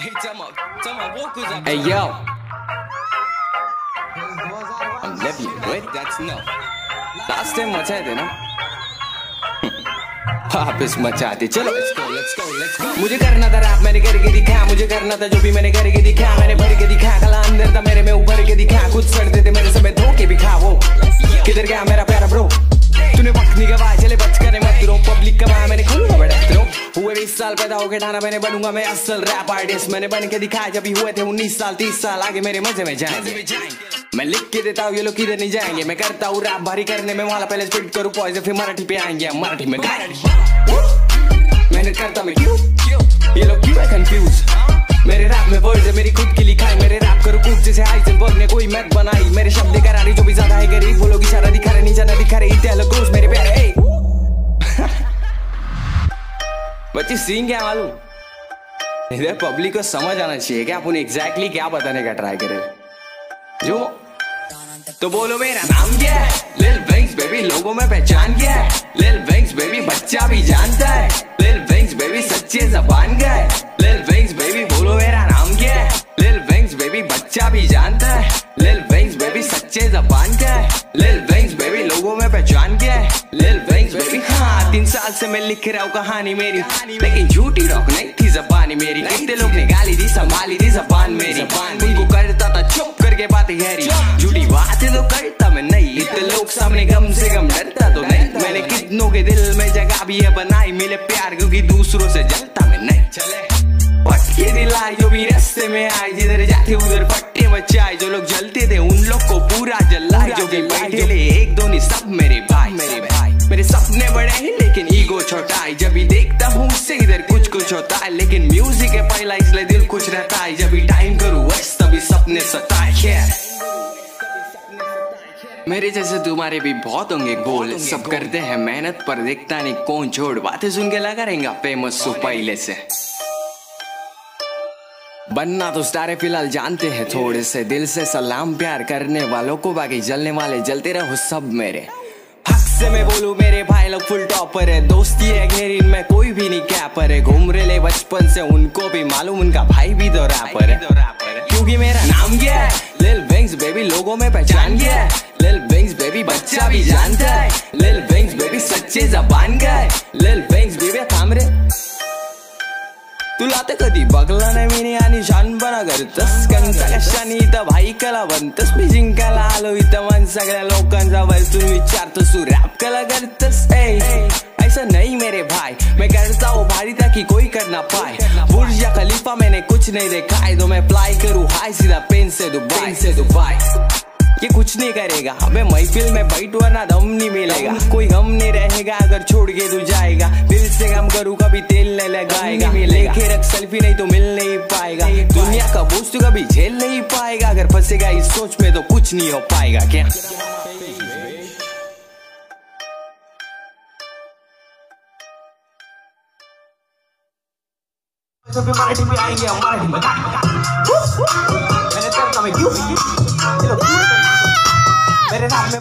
Hey, time. Time with yo, I'm left you. Wait, that's enough. Last time मचाए थे ना वापस मचाते चलो Let's go, let's go, let's go. मुझे करना था रैप मैंने करके दिखाया मुझे करना था जो भी मैंने करके दिखाया मैंने भर के दिखाया कला अंदर था मेरे में उभर के दिखाया खुद सड़ते थे मेरे समय बीस साल पैदा होके ठाना मैंने बनूँगा मैं असल रैप आर्टिस्ट मैंने बन के दिखाया जब भी हुए थे उन्नीस साल तीस साल आगे मेरे मज़े में जाएँगे। मैं लिख के देता हूँ ये लोग किधर नहीं जाएँगे। मैं करता हूँ रैप भारी करने में वाला पहले स्पिट करूँ पॉइजन फिर मराठी पे आएँगे। मराठी में गाएँगे मेहनत करता मैं। क्यों? ये लोग क्यों है कंफ्यूज मेरे रैप में वर्ड्स है मेरी खुद की लिखाई। मेरे रैप करो कुछ जैसे हाइजेनबर्ग ने कोई मैथ बनाई। मेरे शब्द करारी जो भी ज़्यादा है गरीब वो लोग इशारा दिखा रहे नीचा ना दिखा रहे। इतने गोश मेरे प्यारे ए बच्ची सीन क्या मालूम? इधर पब्लिक को समझ आना चाहिए कि आप एग्जैक्टली क्या बताने का ट्राई करें। जो तो बोलो मेरा नाम क्या है? लिल वेंग्स बेबी लोगों में पहचान क्या है? लिल वेंग्स बेबी बच्चा भी जानता है। लिल वेंग्स बेबी सच्चे जबान का है। लिल वेंग्स बेबी बोलो मेरा नाम क्या है? लिल वेंग्स बेबी बच्चा भी जानता है। लिल वेंग्स बेबी सच्चे जबान का है। लिल वेंग्स बेबी लोगों में पहचान क्या है? लिल वेंग्स बेबी तीन साल से मैं लिख रहा हूँ कहानी मेरी। लेकिन झूठी रॉक नहीं थी जबानी मेरी। कितने लोग ने गाली दी संभाली दी जबान मेरी। उनको करता था चुप करके बातें गहरी झूठी बातें तो करता मैं नहीं। इतने लोग सामने गम से गम डरता तो नहीं। मैंने कितनों के दिल में जगह भी है बनाई मिले प्यार क्योंकि दूसरों से जलता मैं नहीं। चले। पटके दिलाए जो भी रास्ते में आए जिधर जाते उधर पट्टे मचाए। जो लोग जलते थे उन लोग को पूरा जलाए। जो भी बैठे एक दो नहीं सब मेरे सपने बड़े हैं लेकिन ईगो छोटा है। जब भी देखता हूँ उससे इधर कुछ कुछ होता है लेकिन म्यूज़िक है पहला इसलिए दिल कुछ रहता है। जब भी टाइम करूँ बस तभी सपने सताए खैर मेरे जैसे तुम्हारे भी बहुत होंगे गोल सब करते हैं मेहनत पर देखता नहीं कौन छोड़। बातें सुन के लगा रहेगा फ़ेमस सु पहले से। बनना तो स्टार फ़िलहाल जानते हैं थोड़े से दिल से सलाम प्यार करने वालों को बाकी जलने वाले जलते रहो सब मेरे। से मैं बोलू मेरे भाई लोग फुल टॉपर है। दोस्ती है घेर इनमें कोई भी नहीं कैपर है। घूम रहे ले बचपन से उनको भी मालूम उनका भाई भी तो रैपर है। क्योंकि मेरा नाम क्या है? लिल विंग्स बेबी लोगों में पहचान गया है? लिल विंग्स बेबी बच्चा भी जानता है। लिल विंग्स बेबी सच्चे जबान का है। लिल तुला तर कधी बघला नाही मी आणि शान बना करतस कंचा कशाने इथं भाई कला बनतस. मी जिंकायला आलो इथं मन सगळ्या लोकांचा वरतून तू रॅप कला करतस? ए ऐसा नहीं मेरे भाई. मैं करता हूँ भारी ताकि कोई करना पाए. बुर्ज या खलीफा मैंने कुछ नहीं देखा है तो मैं फ्लाई करूँ हाई सीधा पेन से दुबई से दुबई ये कुछ नहीं करेगा. अबे महफिल में बैठ वरना दम नहीं मिलेगा. कोई गम नहीं रहेगा अगर छोड़ के तू जाएगा. गम करूँ कभी तेल नहीं लगाएगा। लेके रख सेल्फी नहीं तो मिल नहीं पाएगा। दुनिया का बोझ तो कभी झेल नहीं पाएगा। अगर फंसेगा इस सोच में तो कुछ नहीं हो पाएगा क्या? जब भी मराठी में आएँगे हम मराठी में मैंने करता मैं क्यों? मेरे नाम में